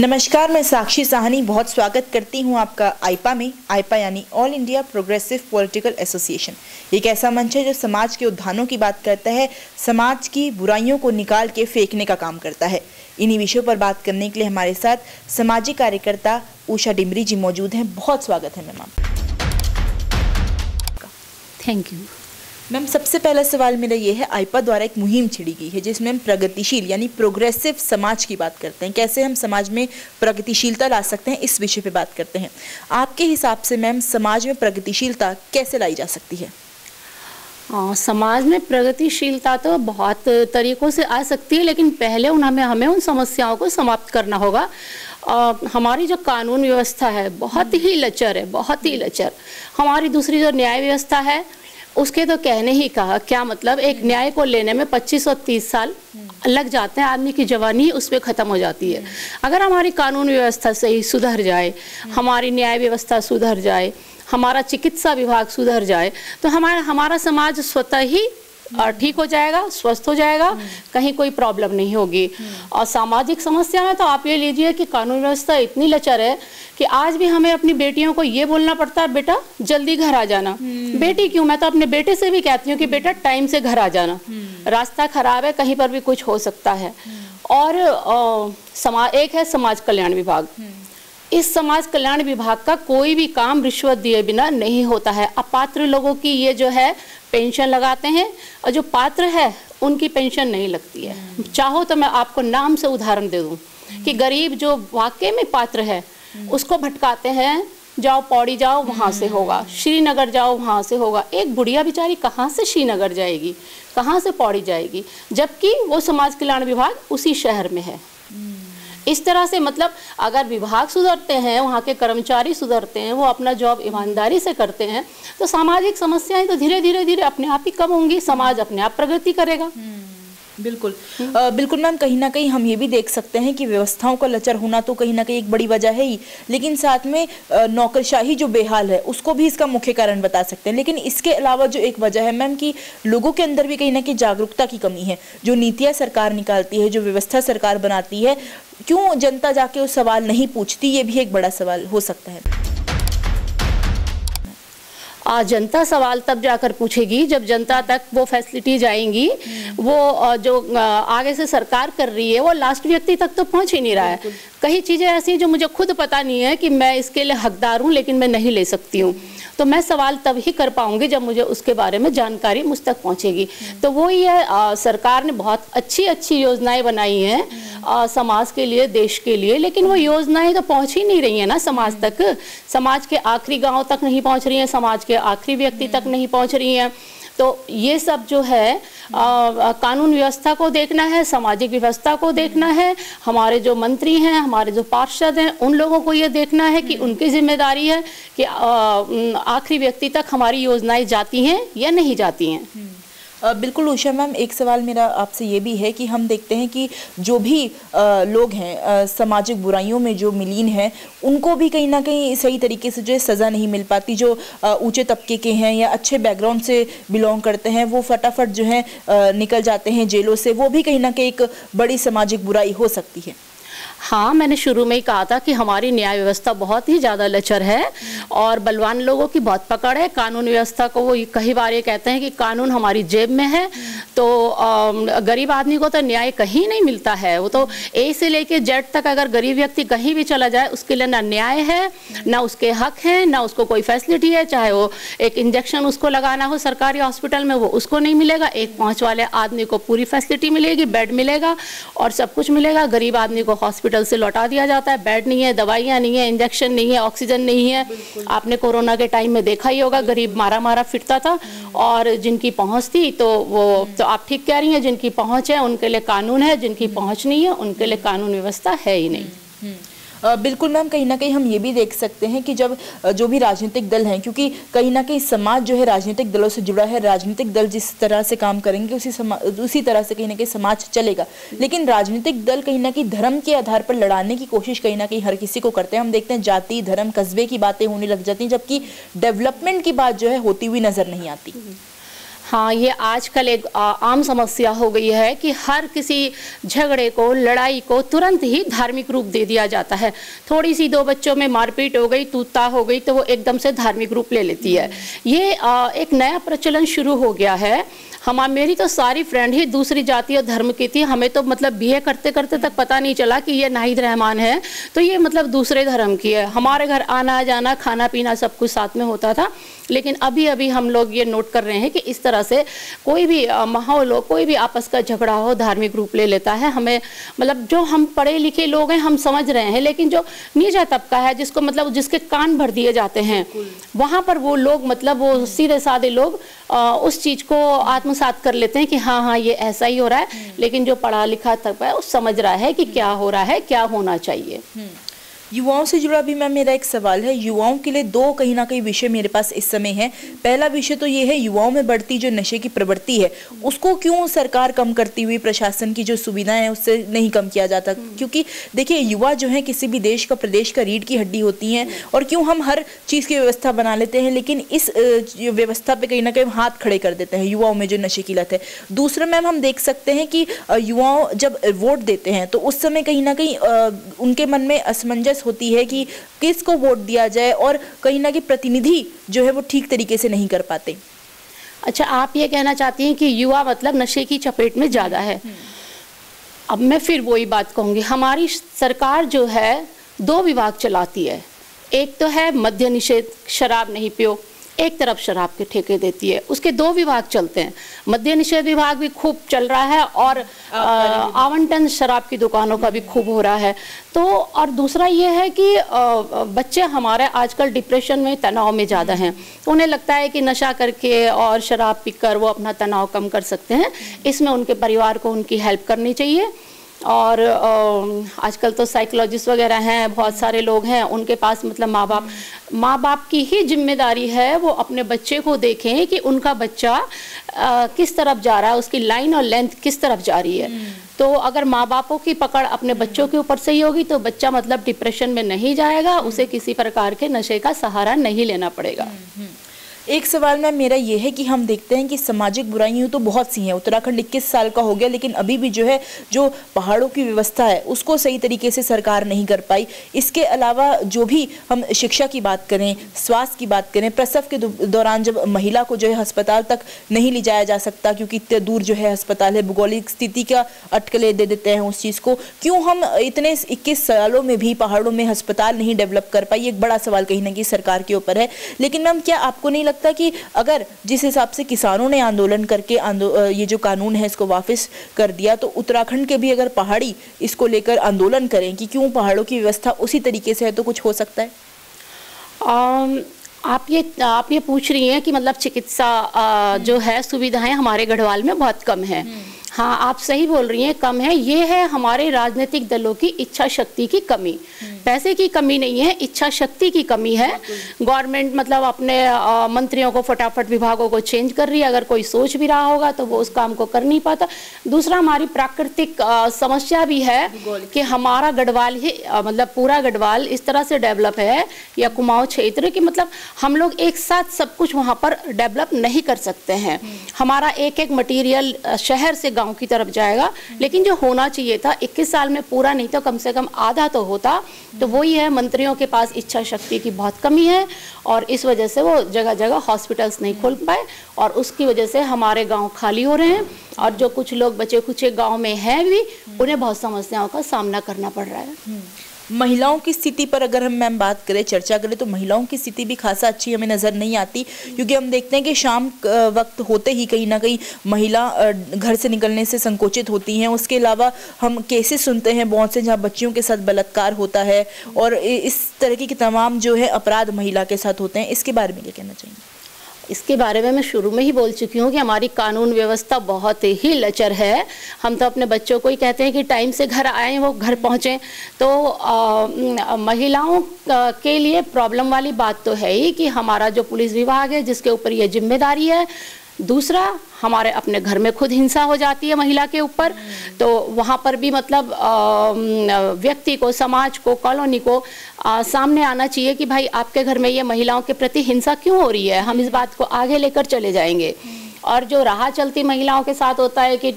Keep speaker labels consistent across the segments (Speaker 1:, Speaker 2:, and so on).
Speaker 1: नमस्कार, मैं साक्षी साहनी बहुत स्वागत करती हूँ आपका आईपा में, आईपा यानी all India progressive political association एक ऐसा मंच है जो समाज के उद्धानों की बात करता है, समाज की बुराइयों को निकाल के फेंकने का काम करता है। इन्हीं विषयों पर बात करने के लिए हमारे साथ सामाजिक कार्यकर्ता उषा डिमरी जी मौजूद हैं। बहुत स्वागत है मैम आपका।
Speaker 2: थैंक यू
Speaker 1: मैम सबसे पहला सवाल मेरा ये है आईपा द्वारा एक मुहिम छिड़ी गई है जिसमें हम प्रगतिशील यानी प्रोग्रेसिव समाज की बात करते हैं। कैसे हम समाज में प्रगतिशीलता ला सकते हैं इस विषय पे बात करते हैं। आपके हिसाब से मैम समाज में प्रगतिशीलता कैसे लाई जा सकती है?
Speaker 2: आ, समाज में प्रगतिशीलता तो बहुत तरीकों से आ सकती है लेकिन पहले उन हमें हमें उन समस्याओं को समाप्त करना होगा। आ, हमारी जो कानून व्यवस्था है बहुत ही लचर है बहुत ही लचर। हमारी दूसरी जो न्याय व्यवस्था है उसके तो कहने ही कहा क्या मतलब? एक न्याय को लेने में 25 और 30 साल लग जाते हैं आदमी की जवानी उस पर ख़त्म हो जाती है। अगर हमारी कानून व्यवस्था सही सुधर जाए हमारी न्याय व्यवस्था सुधर जाए हमारा चिकित्सा विभाग सुधर जाए तो हमारा हमारा समाज स्वतः ही ठीक हो जाएगा स्वस्थ हो जाएगा कहीं कोई प्रॉब्लम नहीं होगी। और सामाजिक समस्या में तो आप ये लीजिए कि कानून व्यवस्था इतनी लचर है कि आज भी हमें अपनी बेटियों को ये बोलना पड़ता है बेटा जल्दी घर आ जाना। बेटी क्यों? मैं तो अपने बेटे से भी कहती हूँ कि बेटा टाइम से घर आ जाना। रास्ता खराब है कहीं पर भी कुछ हो सकता है। और समाज एक है समाज कल्याण विभाग। इस समाज कल्याण विभाग का कोई भी काम रिश्वत दिए बिना नहीं होता है। अपात्र लोगों की ये जो है पेंशन लगाते हैं और जो पात्र है, उनकी पेंशन नहीं लगती है। चाहो तो मैं आपको नाम से उदाहरण दे दूँ कि गरीब जो वाकई में पात्र है, उसको भटकाते हैं, जाओ पौड़ी जाओ, वहाँ से होगा। श्रीनगर जाओ, वहाँ से होगा। एक बुढ़िया बेचारी कहाँ से श्रीनगर जाएगी, कहाँ से पौड़ी जाएगी? जबकि वो समाज कल्याण विभाग उसी शहर में है। इस तरह से मतलब अगर विभाग सुधरते हैं वहाँ के कर्मचारी सुधरते हैं वो अपना जॉब ईमानदारी से करते हैं तो सामाजिक समस्याएँ तो धीरे धीरे धीरे अपने आप ही कम होंगी समाज अपने आप प्रगति करेगा।
Speaker 1: बिल्कुल। आ, बिल्कुल मैम कहीं ना कहीं हम ये भी देख सकते हैं कि व्यवस्थाओं का लचर होना तो कहीं ना कहीं एक बड़ी वजह है ही लेकिन साथ में नौकरशाही जो बेहाल है उसको भी इसका मुख्य कारण बता सकते हैं। लेकिन इसके अलावा जो एक वजह है मैम कि लोगों के अंदर भी कहीं ना कहीं जागरूकता की कमी है। जो नीतियाँ सरकार निकालती है जो व्यवस्था सरकार बनाती है क्यों जनता जाके उस सवाल नहीं पूछती? ये भी एक बड़ा सवाल हो सकता है।
Speaker 2: आ, जनता सवाल तब जाकर पूछेगी जब जनता तक वो फैसिलिटीज़ आएँगी वो जो आगे से सरकार कर रही है वो लास्ट व्यक्ति तक तो पहुँच ही नहीं रहा है। कई चीज़ें ऐसी जो मुझे खुद पता नहीं है कि मैं इसके लिए हकदार हूँ लेकिन मैं नहीं ले सकती हूँ। तो मैं सवाल तब ही कर पाऊँगी जब मुझे उसके बारे में जानकारी मुझ तक पहुंचेगी। तो वो ही है आ, सरकार ने बहुत अच्छी अच्छी योजनाएँ बनाई हैं समाज के लिए देश के लिए लेकिन वो योजनाएँ तो पहुँच ही नहीं रही है ना समाज तक। समाज के आखिरी गाँव तक नहीं पहुँच रही हैं समाज के आखिरी व्यक्ति तक नहीं पहुँच रही हैं। तो ये सब जो है कानून व्यवस्था को देखना है, सामाजिक व्यवस्था को देखना है, हमारे जो मंत्री हैं, हमारे जो पार्षद हैं, उन लोगों को ये देखना है कि उनकी ज़िम्मेदारी है कि आखिरी व्यक्ति तक हमारी योजनाएँ जाती हैं या नहीं जाती हैं।
Speaker 1: बिल्कुल उषा मैम, एक सवाल मेरा आपसे ये भी है कि हम देखते हैं कि जो भी लोग हैं सामाजिक बुराइयों में जो मिलीन हैं, उनको भी कहीं ना कहीं सही तरीके से जो है सज़ा नहीं मिल पाती, जो ऊँचे तबके के हैं या अच्छे बैकग्राउंड से बिलोंग करते हैं, वो फटाफट जो है निकल जाते हैं जेलों से, वो भी कहीं ना कहीं एक बड़ी सामाजिक बुराई हो सकती है।
Speaker 2: हाँ मैंने शुरू में ही कहा था कि हमारी न्याय व्यवस्था बहुत ही ज़्यादा लचर है और बलवान लोगों की बहुत पकड़ है। कानून व्यवस्था को वो कई बार ये कहते हैं कि कानून हमारी जेब में है। तो गरीब आदमी को तो न्याय कहीं नहीं मिलता है। वो तो ए से लेके जेड तक अगर गरीब व्यक्ति कहीं भी चला जाए, उसके लिए ना न्याय है, ना उसके हक है, ना उसको कोई फैसिलिटी है। चाहे वो एक इंजेक्शन उसको लगाना हो सरकारी हॉस्पिटल में, वो उसको नहीं मिलेगा। एक पहुँच वाले आदमी को पूरी फैसिलिटी मिलेगी, बेड मिलेगा और सब कुछ मिलेगा। गरीब आदमी को हॉस्पिटल से लौटा दिया जाता है। बेड नहीं है दवाइयाँ नहीं है इंजेक्शन नहीं है ऑक्सीजन नहीं है। आपने कोरोना के टाइम में देखा ही होगा गरीब मारा मारा फिरता था और जिनकी पहुँच थी तो वो तो आप ठीक कह रही हैं जिनकी पहुँच है उनके लिए कानून है जिनकी पहुँच नहीं है उनके लिए कानून व्यवस्था है ही नहीं। हम्म।
Speaker 1: बिल्कुल मैम, कहीं ना कहीं हम ये भी देख सकते हैं कि जब जो भी राजनीतिक दल हैं, क्योंकि कहीं ना कहीं समाज जो है राजनीतिक दलों से जुड़ा है, राजनीतिक दल जिस तरह से काम करेंगे, उसी उसी तरह से कहीं ना कहीं समाज चलेगा। लेकिन राजनीतिक दल कहीं ना कहीं धर्म के आधार पर लड़ाने की कोशिश कहीं ना कहीं हर किसी को करते हैं। हम देखते हैं जाति, धर्म, कस्बे की बातें होने लग जाती हैं, जबकि डेवलपमेंट की बात जो है होती हुई नज़र नहीं आती।
Speaker 2: हाँ ये आजकल एक आम समस्या हो गई है कि हर किसी झगड़े को, लड़ाई को तुरंत ही धार्मिक रूप दे दिया जाता है। थोड़ी सी दो बच्चों में मारपीट हो गई, तूता हो गई तो वो एकदम से धार्मिक रूप ले लेती है। ये एक नया प्रचलन शुरू हो गया है हम मेरी तो सारी फ्रेंड ही दूसरी जाति और धर्म की थी। हमें तो मतलब बीए करते करते तक पता नहीं चला कि ये नाहिद रहमान है। तो ये मतलब दूसरे धर्म की है। हमारे घर आना जाना खाना पीना सब कुछ साथ में होता था। लेकिन अभी अभी हम लोग ये नोट कर रहे हैं कि इस तरह से कोई भी माहौल हो कोई भी आपस का झगड़ा हो धार्मिक रूप ले लेता है। हमें मतलब जो हम पढ़े लिखे लोग हैं हम समझ रहे हैं। लेकिन जो नीचा तबका है जिसको मतलब जिसके कान भर दिए जाते हैं वहाँ पर वो लोग मतलब वो सीधे साधे लोग उस चीज़ को आत्मसात कर लेते हैं कि हाँ हाँ ये ऐसा ही हो रहा है हम्म। लेकिन जो पढ़ा लिखा तबका है वो समझ रहा है कि क्या हो रहा है क्या होना चाहिए हम्म।
Speaker 1: युवाओं से जुड़ा भी मैम मेरा एक सवाल है। युवाओं के लिए दो कहीं ना कहीं विषय मेरे पास इस समय है। पहला विषय तो ये है युवाओं में बढ़ती जो नशे की प्रवृत्ति है उसको क्यों सरकार कम करती हुई प्रशासन की जो सुविधाएँ हैं उससे नहीं कम किया जाता? क्योंकि देखिए युवा जो है किसी भी देश का प्रदेश का रीढ़ की हड्डी होती हैं और क्यों हम हर चीज़ की व्यवस्था बना लेते हैं लेकिन इस व्यवस्था पे कहीं ना कहीं हाथ खड़े कर देते हैं युवाओं में जो नशे की लत है। दूसरा मैम हम देख सकते हैं कि युवाओं जब वोट देते हैं तो उस समय कहीं ना कहीं उनके मन में असमंजस बहस होती है कि किसको वोट दिया जाए और कहीं ना कहीं प्रतिनिधि जो है वो ठीक तरीके से नहीं कर पाते।
Speaker 2: अच्छा आप ये कहना चाहती हैं कि युवा मतलब नशे की चपेट में ज़्यादा है। अब मैं फिर वही बात कहूँगी हमारी सरकार जो है दो विभाग चलाती है। एक तो है मध्य निषेध शराब नहीं पियो। एक तरफ़ शराब के ठेके देती है। उसके दो विभाग चलते हैं। मद्य निषेध विभाग भी खूब चल रहा है और आवंटन शराब की दुकानों का भी खूब हो रहा है। तो और दूसरा ये है कि बच्चे हमारे आजकल डिप्रेशन में तनाव में ज़्यादा हैं। तो उन्हें लगता है कि नशा करके और शराब पीकर वो अपना तनाव कम कर सकते हैं। इसमें उनके परिवार को उनकी हेल्प करनी चाहिए। और आजकल तो साइकोलॉजिस्ट वगैरह हैं बहुत सारे लोग हैं उनके पास मतलब माँ बाप माँ बाप की ही ज़िम्मेदारी है वो अपने बच्चे को देखें कि उनका बच्चा आ, किस तरफ़ जा रहा है उसकी लाइन और लेंथ किस तरफ़ जा रही है हम्म। तो अगर माँ बापों की पकड़ अपने बच्चों के ऊपर सही होगी तो बच्चा मतलब डिप्रेशन में नहीं जाएगा उसे किसी प्रकार के नशे का सहारा नहीं लेना पड़ेगा हम्म, हम्म।
Speaker 1: एक सवाल मैम, मेरा ये है कि हम देखते हैं कि सामाजिक बुराइयाँ तो बहुत सी हैं। उत्तराखंड 21 साल का हो गया, लेकिन अभी भी जो है, जो पहाड़ों की व्यवस्था है, उसको सही तरीके से सरकार नहीं कर पाई। इसके अलावा जो भी हम शिक्षा की बात करें, स्वास्थ्य की बात करें, प्रसव के दौरान जब महिला को जो है अस्पताल तक नहीं ले जाया जा सकता, क्योंकि इतने दूर जो है अस्पताल है, भूगोलिक स्थिति का अटकले दे देते हैं उस चीज़ को। क्यों हम इतने इक्कीस सालों में भी पहाड़ों में अस्पताल नहीं डेवलप कर पाई? एक बड़ा सवाल कहीं ना कहीं सरकार के ऊपर है। लेकिन मैम, क्या आपको नहीं लगता कि अगर जिस हिसाब से किसानों ने आंदोलन करके आंदो, ये जो कानून है इसको वापस कर दिया तो उत्तराखंड के भी अगर पहाड़ी इसको लेकर आंदोलन करें कि क्यों पहाड़ों की व्यवस्था उसी तरीके से है तो कुछ हो सकता है
Speaker 2: um... आप ये आप ये पूछ रही हैं कि मतलब चिकित्सा जो है सुविधाएँ हमारे गढ़वाल में बहुत कम है हम्म। हाँ आप सही बोल रही हैं कम है। ये है हमारे राजनीतिक दलों की इच्छा शक्ति की कमी। हम्म। पैसे की कमी नहीं है इच्छा शक्ति की कमी है। गवर्नमेंट मतलब अपने आ, मंत्रियों को फटाफट विभागों को चेंज कर रही है। अगर कोई सोच भी रहा होगा तो वो उस काम को कर नहीं पाता। दूसरा हमारी प्राकृतिक समस्या भी है कि हमारा गढ़वाल ही आ, मतलब पूरा गढ़वाल इस तरह से डेवलप है या कुमाऊं क्षेत्र की मतलब हम लोग एक साथ सब कुछ वहाँ पर डेवलप नहीं कर सकते हैं। हम्म। हमारा एक एक मटीरियल शहर से गाँव की तरफ़ जाएगा। लेकिन जो होना चाहिए था 21 साल में पूरा नहीं तो कम से कम आधा तो होता। तो वही है, मंत्रियों के पास इच्छा शक्ति की बहुत कमी है और इस वजह से वो जगह जगह हॉस्पिटल्स नहीं खोल पाए और उसकी वजह से हमारे गाँव खाली हो रहे हैं और जो कुछ लोग बचे कुछ गाँव में हैं भी, उन्हें बहुत समस्याओं का सामना करना पड़ रहा है।
Speaker 1: महिलाओं की स्थिति पर अगर हम मैम बात करें, चर्चा करें तो महिलाओं की स्थिति भी खासा अच्छी हमें नज़र नहीं आती, क्योंकि हम देखते हैं कि शाम वक्त होते ही कहीं ना कहीं महिला घर से निकलने से संकोचित होती हैं। उसके अलावा हम केसेस सुनते हैं, बहुत से जहाँ बच्चियों के साथ बलात्कार होता है और इस तरह की तमाम जो है अपराध महिला के साथ होते हैं, इसके बारे में क्या कहना चाहिए
Speaker 2: इसके बारे में मैं शुरू में ही बोल चुकी हूँ कि हमारी कानून व्यवस्था बहुत ही लचर है। हम तो अपने बच्चों को ही कहते हैं कि टाइम से घर आए वो घर पहुँचें। तो आ, महिलाओं के लिए प्रॉब्लम वाली बात तो है ही कि हमारा जो पुलिस विभाग है जिसके ऊपर ये ज़िम्मेदारी है दूसरा हमारे अपने घर में खुद हिंसा हो जाती है महिला के ऊपर। तो वहाँ पर भी मतलब व्यक्ति को समाज को कॉलोनी को आ, सामने आना चाहिए कि भाई आपके घर में ये महिलाओं के प्रति हिंसा क्यों हो रही है? हम इस बात को आगे लेकर चले जाएँगे। और जो राह चलती महिलाओं के साथ होता है कि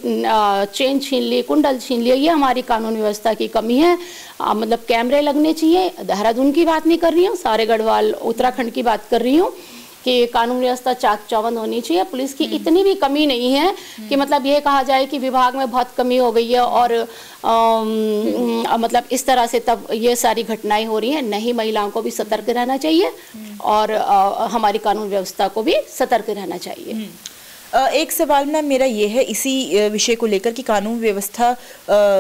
Speaker 2: चेन छीन ली कुंडल छीन लिए ये हमारी कानून व्यवस्था की कमी है। आ, मतलब कैमरे लगने चाहिए देहरादून की बात नहीं कर रही हूँ सारे गढ़वाल उत्तराखंड की बात कर रही हूँ। कि कानून व्यवस्था चाक चौबंद होनी चाहिए। पुलिस की इतनी भी कमी नहीं है कि मतलब ये कहा जाए कि विभाग में बहुत कमी हो गई है और आ, मतलब इस तरह से तब ये सारी घटनाएँ हो रही हैं। नहीं महिलाओं को भी सतर्क रहना चाहिए और आ, हमारी कानून व्यवस्था को भी सतर्क रहना चाहिए।
Speaker 1: एक सवाल मैम मेरा ये है, इसी विषय को लेकर कि कानून व्यवस्था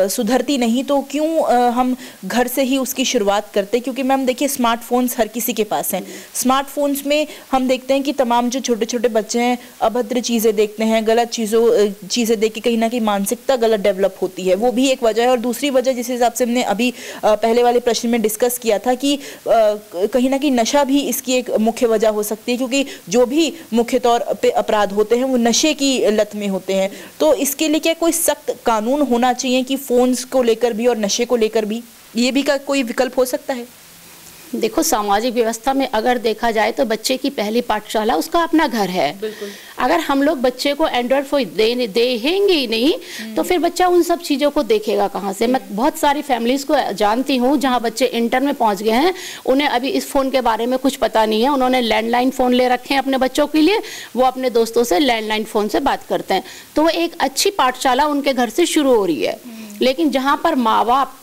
Speaker 1: सुधरती नहीं तो क्यों हम घर से ही उसकी शुरुआत करते? क्योंकि मैम देखिए स्मार्टफोन्स हर किसी के पास हैं। स्मार्टफोन्स में हम देखते हैं कि तमाम जो छोटे छोटे बच्चे हैं, अभद्र चीज़ें देखते हैं, गलत चीज़ों चीज़ें देख के कहीं ना कहीं मानसिकता गलत डेवलप होती है। वो भी एक वजह है और दूसरी वजह जिस हिसाब से हमने अभी पहले वाले प्रश्न में डिस्कस किया था कि कहीं ना कहीं नशा भी इसकी एक मुख्य वजह हो सकती है, क्योंकि जो भी मुख्य तौर पर अपराध होते हैं, वो नशे की लत में होते हैं। तो इसके लिए क्या कोई सख्त कानून होना चाहिए कि फ़ोन्स को लेकर भी और नशे को लेकर भी? ये भी का कोई विकल्प हो सकता है?
Speaker 2: देखो सामाजिक व्यवस्था में अगर देखा जाए तो बच्चे की पहली पाठशाला उसका अपना घर है। अगर हम लोग बच्चे को एंड्रॉयड फ़ोन दे देंगे ही नहीं तो फिर बच्चा उन सब चीज़ों को देखेगा कहाँ से? मैं बहुत सारी फैमिलीज़ को जानती हूँ जहाँ बच्चे इंटर में पहुँच गए हैं। उन्हें अभी इस फ़ोन के बारे में कुछ पता नहीं है। उन्होंने लैंडलाइन फ़ोन ले रखे हैं अपने बच्चों के लिए। वो अपने दोस्तों से लैंडलाइन फ़ोन से बात करते हैं। तो वो एक अच्छी पाठशाला उनके घर से शुरू हो रही है। लेकिन जहाँ पर माँ बाप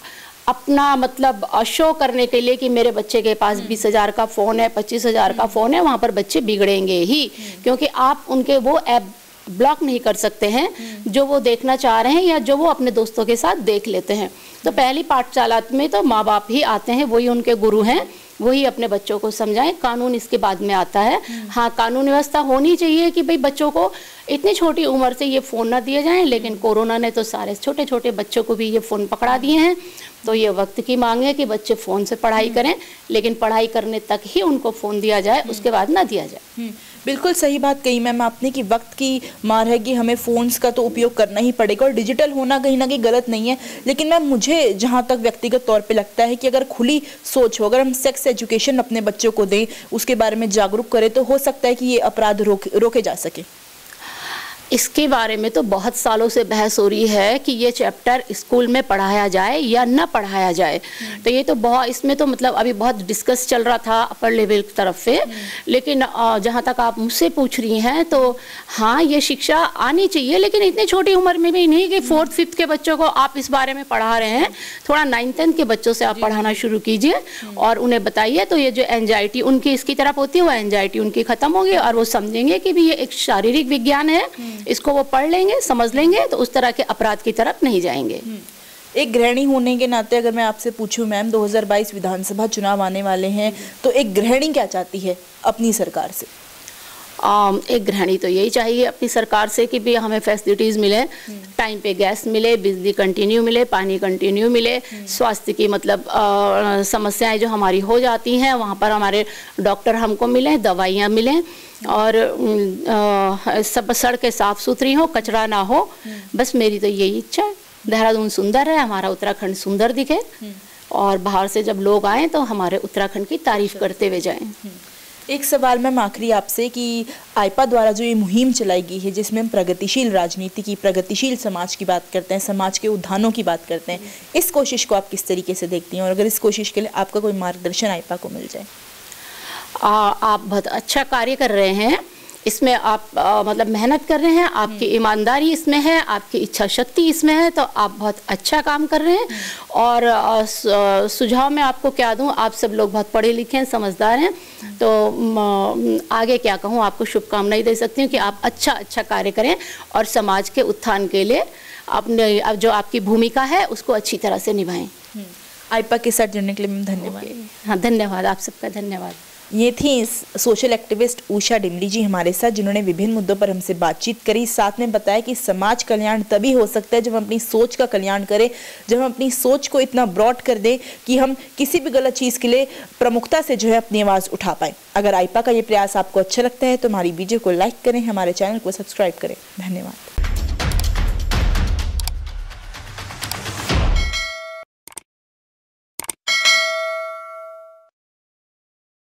Speaker 2: अपना मतलब शो करने के लिए कि मेरे बच्चे के पास बीस हज़ार का फ़ोन है पच्चीस हज़ार का फ़ोन है वहाँ पर बच्चे बिगड़ेंगे ही। क्योंकि आप उनके वो ऐप ब्लॉक नहीं कर सकते हैं जो वो देखना चाह रहे हैं या जो वो अपने दोस्तों के साथ देख लेते हैं। तो पहली पाठशाला में तो माँ बाप ही आते हैं वही उनके गुरु हैं वही अपने बच्चों को समझाएँ कानून इसके बाद में आता है। हाँ कानून व्यवस्था होनी चाहिए कि भाई बच्चों को इतनी छोटी उम्र से ये फ़ोन ना दिए जाएँ लेकिन कोरोना ने तो सारे छोटे छोटे बच्चों को भी ये फ़ोन पकड़ा दिए हैं। तो ये वक्त की मांग है कि बच्चे फ़ोन से पढ़ाई करें लेकिन पढ़ाई करने तक ही उनको फ़ोन दिया जाए उसके बाद ना दिया जाए। हम्म।
Speaker 1: बिल्कुल सही बात कही मैम आपने कि वक्त की मार है कि हमें फ़ोन्स का तो उपयोग करना ही पड़ेगा और डिजिटल होना कहीं ना कहीं गलत नहीं है। लेकिन मैम मुझे जहाँ तक व्यक्तिगत तौर पे लगता है कि अगर खुली सोच हो अगर हम सेक्स एजुकेशन अपने बच्चों को दें उसके बारे में जागरूक करें तो हो सकता है कि ये अपराध रोक रोके जा सके।
Speaker 2: इसके बारे में तो बहुत सालों से बहस हो रही है कि ये चैप्टर स्कूल में पढ़ाया जाए या न पढ़ाया जाए। तो ये तो बहुत इसमें तो मतलब अभी बहुत डिस्कस चल रहा था अपर लेवल की तरफ़ से। लेकिन जहाँ तक आप मुझसे पूछ रही हैं तो हाँ ये शिक्षा आनी चाहिए लेकिन इतनी छोटी उम्र में भी नहीं कि फोर्थ फिफ्थ के बच्चों को आप इस बारे में पढ़ा रहे हैं। थोड़ा नाइन्थ टेंथ के बच्चों से आप पढ़ाना शुरू कीजिए और उन्हें बताइए तो ये जो एनजाइटी उनकी इसकी तरफ़ होती है वो एनजाइटी उनकी खत्म होगी और वो समझेंगे कि भी ये एक शारीरिक विज्ञान है। इसको वो पढ़ लेंगे, समझ लेंगे तो उस तरह के अपराध की तरफ़ नहीं जाएँगे हम्म।
Speaker 1: एक गृहिणी होने के नाते अगर मैं आपसे पूछूँ, मैम 2022 विधानसभा चुनाव आने वाले हैं तो एक गृहिणी क्या चाहती है अपनी सरकार से
Speaker 2: एक गृहिणी तो यही चाहिए अपनी सरकार से कि भी हमें फैसिलिटीज़ मिले टाइम पे गैस मिले बिजली कंटिन्यू मिले पानी कंटिन्यू मिले स्वास्थ्य की मतलब समस्याएँ जो हमारी हो जाती हैं वहाँ पर हमारे डॉक्टर हमको मिलें दवाइयाँ मिलें और आ, सब सड़कें साफ़ सुथरी हो कचरा ना हो बस मेरी तो यही इच्छा है। देहरादून सुंदर है हमारा उत्तराखंड सुंदर दिखे और बाहर से जब लोग आए तो हमारे उत्तराखंड की तारीफ़ करते हुए जाएँ।
Speaker 1: एक सवाल मैम आखिरी आपसे कि आईपा द्वारा जो ये मुहिम चलाई गई है जिसमें हम प्रगतिशील राजनीति की प्रगतिशील समाज की बात करते हैं समाज के उद्धानों की बात करते हैं इस कोशिश को आप किस तरीके से देखती हैं? और अगर इस कोशिश के लिए आपका कोई मार्गदर्शन आईपा को मिल जाए।
Speaker 2: आ, आप बहुत अच्छा कार्य कर रहे हैं। इसमें आप आ, मतलब मेहनत कर रहे हैं आपकी हम्म। ईमानदारी इसमें है आपकी इच्छा शक्ति इसमें है तो आप बहुत अच्छा काम कर रहे हैं हम्म। और सुझाव में आपको क्या दूँ आप सब लोग बहुत पढ़े लिखे हैं समझदार हैं हम्म। तो आगे क्या कहूँ आपको शुभकामनाएँ दे सकती हूँ कि आप अच्छा अच्छा कार्य करें और समाज के उत्थान के लिए अपने अब जो आपकी भूमिका है उसको अच्छी तरह से निभाएँ
Speaker 1: आईपा के साथ जुड़ने के लिए धन्यवाद
Speaker 2: हाँ धन्यवाद आप सबका धन्यवाद
Speaker 1: ये थी सोशल एक्टिविस्ट उषा डिमली जी हमारे साथ, जिन्होंने विभिन्न मुद्दों पर हमसे बातचीत करी। साथ में बताया कि समाज कल्याण तभी हो सकता है जब हम अपनी सोच का कल्याण करें, जब हम अपनी सोच को इतना ब्रॉड कर दें कि हम किसी भी गलत चीज़ के लिए प्रमुखता से जो है अपनी आवाज़ उठा पाएँ। अगर आईपा का ये प्रयास आपको अच्छा लगता है तो हमारी वीडियो को लाइक करें, हमारे चैनल को सब्सक्राइब करें। धन्यवाद।